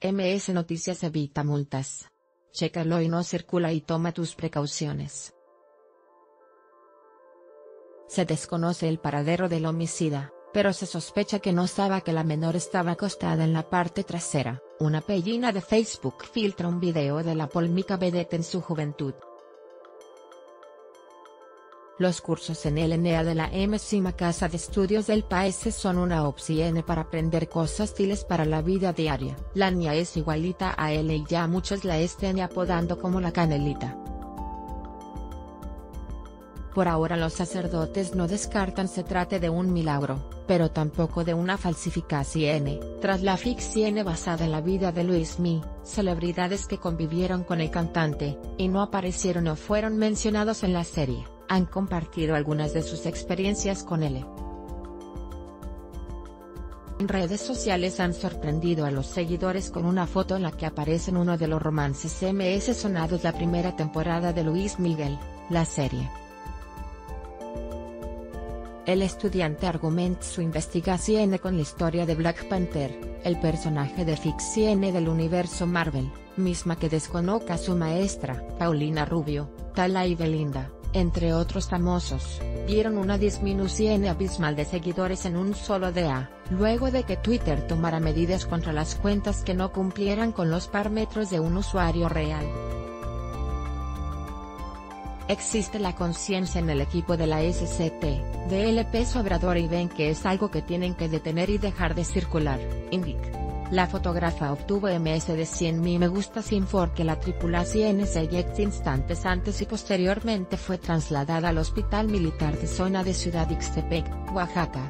MS Noticias evita multas. Chécalo y no circula y toma tus precauciones. Se desconoce el paradero del homicida, pero se sospecha que no sabe que la menor estaba acostada en la parte trasera. Una pellina de Facebook filtra un video de la polémica vedette en su juventud. Los cursos en el ENEA de la MSIMA Casa de Estudios del país son una opción para aprender cosas útiles para la vida diaria. La niña es igualita a él y ya muchos la estén apodando como la canelita. Por ahora los sacerdotes no descartan se trate de un milagro, pero tampoco de una falsificación. Tras la ficción basada en la vida de Luis Mi, celebridades que convivieron con el cantante, y no aparecieron o fueron mencionados en la serie han compartido algunas de sus experiencias con él. En redes sociales han sorprendido a los seguidores con una foto en la que aparece uno de los romances MS sonados la primera temporada de Luis Miguel, la serie. El estudiante argumenta su investigación con la historia de Black Panther, el personaje de ficción del universo Marvel, misma que desconoce a su maestra, Paulina Rubio, Tala y Belinda entre otros famosos, vieron una disminución abismal de seguidores en un solo día, luego de que Twitter tomara medidas contra las cuentas que no cumplieran con los parámetros de un usuario real. Existe la conciencia en el equipo de la SCT, de LP Obrador y ven que es algo que tienen que detener y dejar de circular, indica. La fotógrafa obtuvo MS de 100.000 me gusta sin que la tripulación se eyecta instantes antes y posteriormente fue trasladada al Hospital Militar de Zona de Ciudad Ixtepec, Oaxaca.